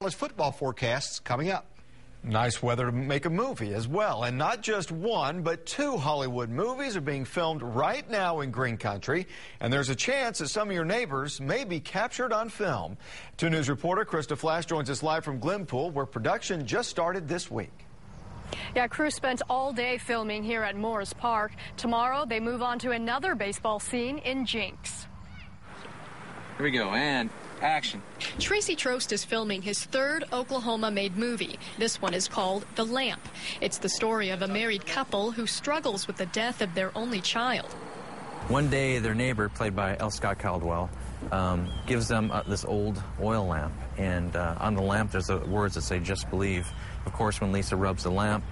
college football forecasts coming up. Nice weather to make a movie as well. And not just one, but two Hollywood movies are being filmed right now in Green Country. And there's a chance that some of your neighbors may be captured on film. 2 News reporter Krista Flash joins us live from Glenpool, where production just started this week. Yeah, crew spent all day filming here at Morris Park. Tomorrow, they move on to another baseball scene in Jenks. Here we go, and action. Tracy Trost is filming his third Oklahoma-made movie. This one is called The Lamp. It's the story of a married couple who struggles with the death of their only child. One day, their neighbor, played by L. Scott Caldwell, um, gives them uh, this old oil lamp. And uh, on the lamp, there's words that say, just believe. Of course, when Lisa rubs the lamp,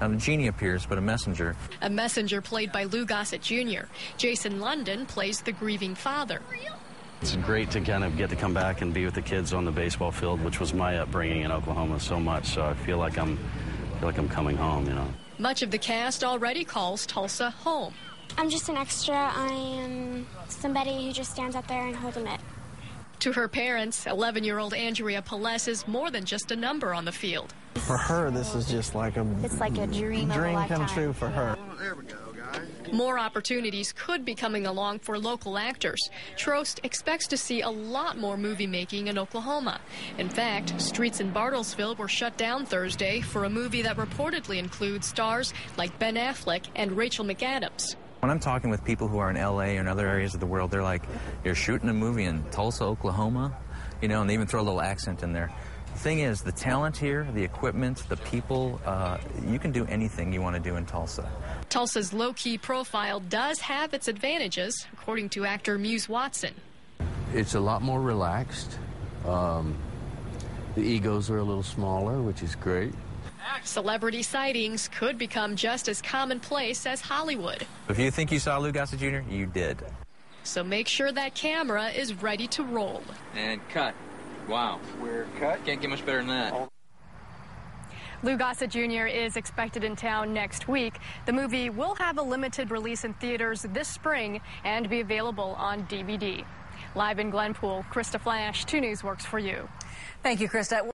not a genie appears, but a messenger. A messenger played by Lou Gossett Jr. Jason London plays the grieving father. It's great to kind of get to come back and be with the kids on the baseball field, which was my upbringing in Oklahoma so much. So I feel like I'm feel like I'm coming home, you know. Much of the cast already calls Tulsa home. I'm just an extra. I am somebody who just stands out there and holds a mitt. To her parents, 11-year-old Andrea Pelez is more than just a number on the field. For her, this is just like a it's like a dream, dream a come true for her. Oh, there we go. More opportunities could be coming along for local actors. Trost expects to see a lot more movie making in Oklahoma. In fact, streets in Bartlesville were shut down Thursday for a movie that reportedly includes stars like Ben Affleck and Rachel McAdams. When I'm talking with people who are in LA or in other areas of the world, they're like, you're shooting a movie in Tulsa, Oklahoma? You know, and they even throw a little accent in there. The thing is, the talent here, the equipment, the people, uh, you can do anything you want to do in Tulsa. Tulsa's low-key profile does have its advantages, according to actor Muse Watson. It's a lot more relaxed. Um, the egos are a little smaller, which is great. Celebrity sightings could become just as commonplace as Hollywood. If you think you saw Lou Gossett Jr., you did. So make sure that camera is ready to roll. And cut. Wow. We're cut. Can't get much better than that. Lou Gossett Jr. is expected in town next week. The movie will have a limited release in theaters this spring and be available on DVD. Live in Glenpool, Krista Flash, 2 News works for you. Thank you, Krista.